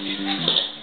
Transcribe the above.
Mm-hmm.